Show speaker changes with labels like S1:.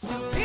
S1: So